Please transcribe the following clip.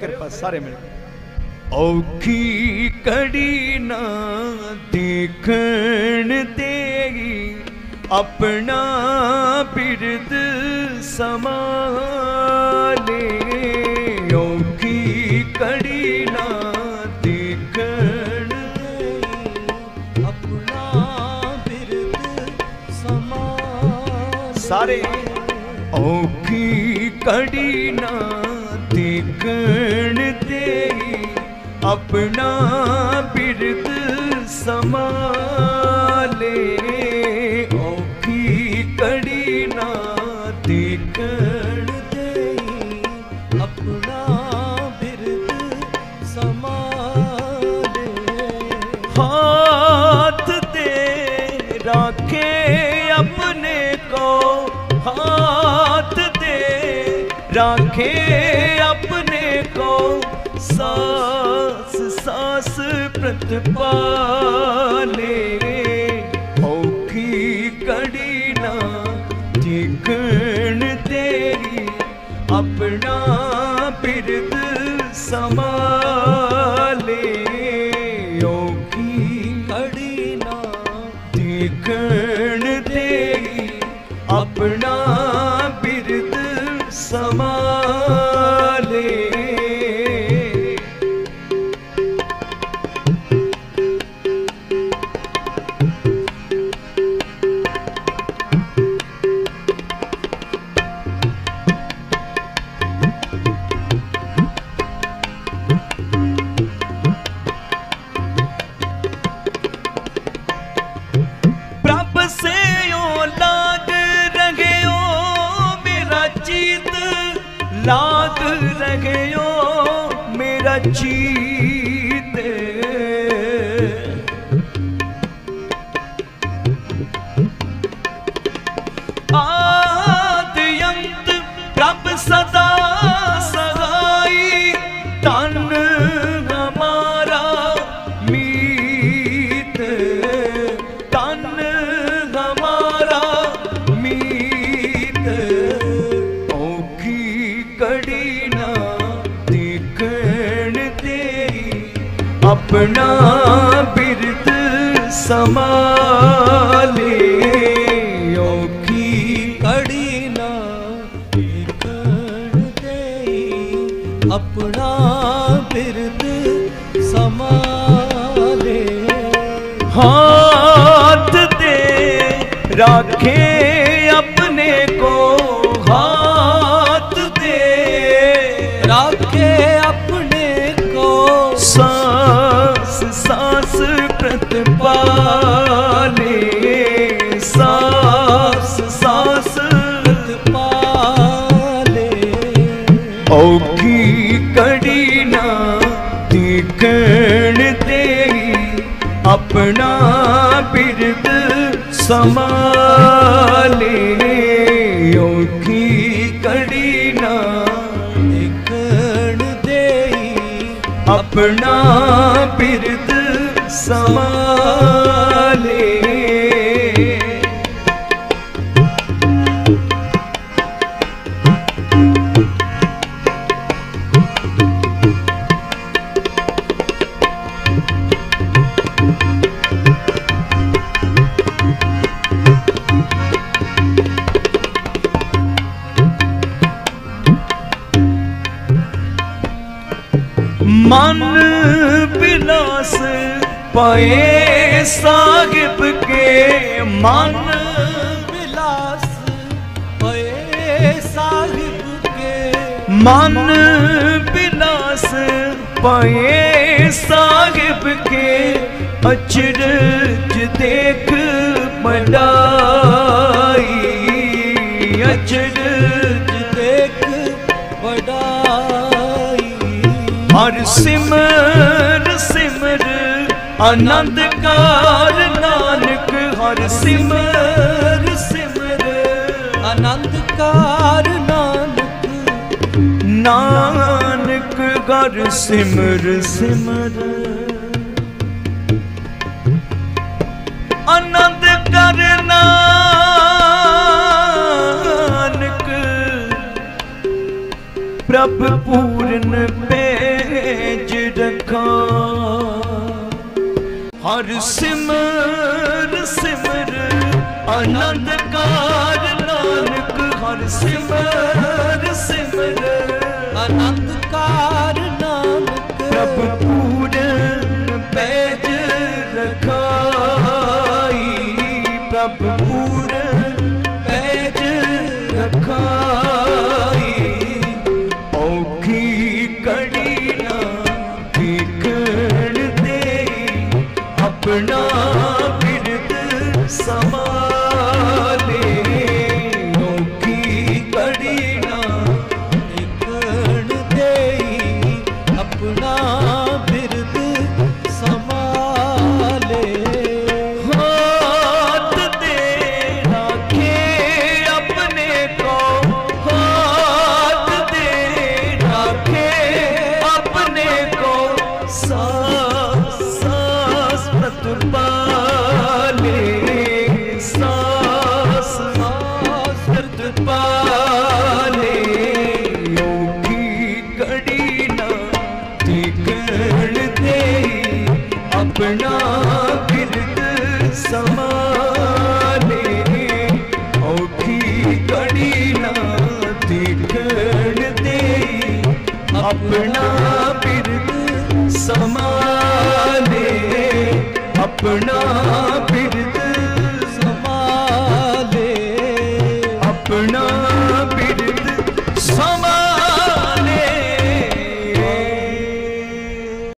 ਕਿਰਪਾ ਸਾਰੇ ਮਿਲ ਕੇ ਔਖੀ ਕੜੀ ਨਾ ਦੇਖਣ ਤੇਰੀ ਆਪਣਾ ਬਿਰਦ ਸਮਾਲੇ ਔਖੀ ਕੜੀ ਨਾ ਦੇਖਣ ਤੇਰੀ ਆਪਣਾ ਬਿਰਦ ਸਮਾਲੇ ਸਾਰੇ ਔਖੀ ਕੜੀ ਨਾ अति कण अपना बिरद समाले औखी कड़ी ना ते कण अपना बिरद समाले हाथ दे राखे अपने को, हाथ दे राखे सांस सांस प्रतिपाले। औखी कड़ी ना ठिकण तेरी, अपना बिरद संभाले। औखी कड़ी ना ठिकण लाग रहे मेरा चीत अपना बिरद समाले की कड़ी ना बिगड़ गई। अपना बिरद समाले हाथ दे, रखे अपने को ਔਗੀ ਕੜੀ ਨਾ, ਦੇਖਣ ਤੇਰੀ ਆਪਣਾ ਬਿਰਦ ਸਮਾਲੇ ਔਗੀ ਕੜੀ ਨਾ, ਦੇਖਣ ਤੇਰੀ ਆਪਣਾ ਬਿਰਦ ਸਮਾਲੇ बिलास पाए साहिब के मान बिलास पाए साहिब के मान बिलास पाए साहिब के अचरज देख मना ਹਰ ਸਿਮਰ ਸਿਮਰ, ਆਨੰਦ ਕਾਰ ਨਾਨਕ, ਹਰ ਸਿਮਰ ਸਿਮਰ, ਆਨੰਦ ਕਾਰ ਨਾਨਕ ਨਾਨਕ ਘਰ ਸਿਮਰ ਸਿਮਰ। ਆਨੰਦ ਕਰ ਨਾਨਕ, ਪ੍ਰਭ ਪੂਰਨ ਪੇ ਸਿਮਰ ਸਿਮਰ ਅਨੰਦ ਆਨੰਦ ਕਾਰ ਨਾਨਕ ਹਰ ਸਿਮਰ ਸਿਮਰ। अपना पीड़ित समा अपना बिरद समाने अपना बिरद